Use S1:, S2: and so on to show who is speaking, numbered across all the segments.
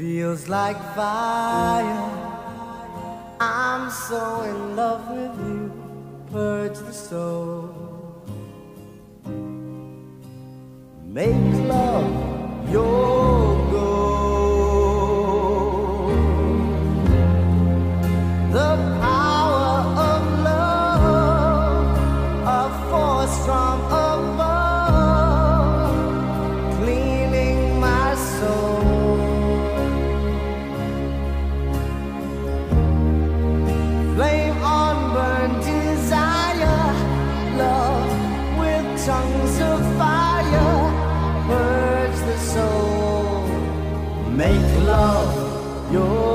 S1: feels like fire. I'm so in love with you, purge the soul. Make love. love your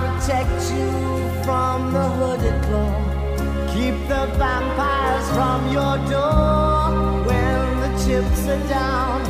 S1: protect you from the hooded claw. Keep the vampires from your door when the chips are down.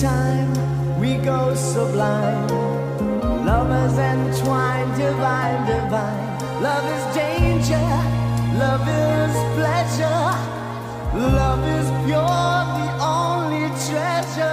S1: Time we go sublime. Lovers entwined, divine, divine. Love is danger, love is pleasure. Love is pure, the only treasure.